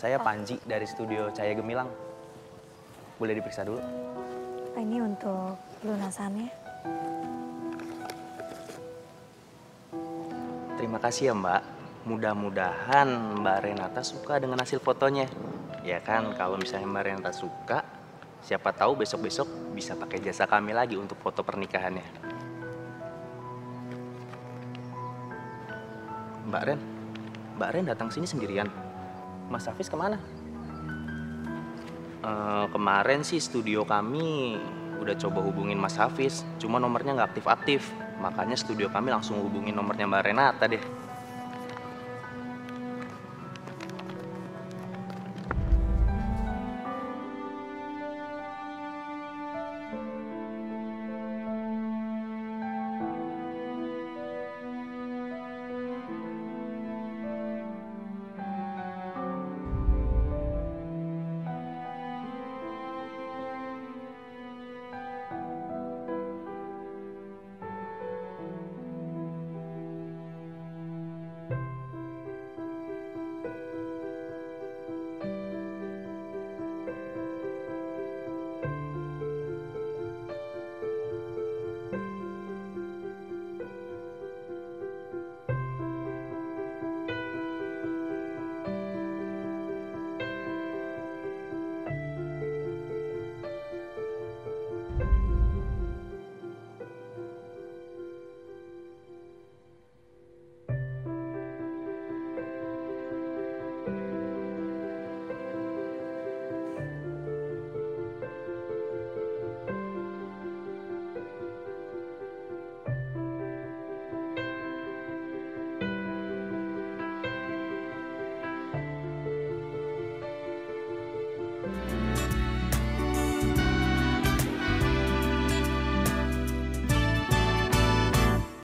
saya Panji dari studio Cahaya Gemilang. Boleh diperiksa dulu? Ini untuk lunasannya. Terima kasih ya Mbak. Mudah-mudahan Mbak Renata suka dengan hasil fotonya. Ya kan, kalau misalnya Mbak Renata suka, siapa tahu besok-besok bisa pakai jasa kami lagi untuk foto pernikahannya. Mbak Ren, Mbak Ren datang sini sendirian. Mas Hafiz ke mana? Eh, kemarin sih studio kami udah coba hubungin Mas Hafiz, cuma nomornya nggak aktif-aktif. Makanya studio kami langsung hubungin nomornya Mbak Renata deh.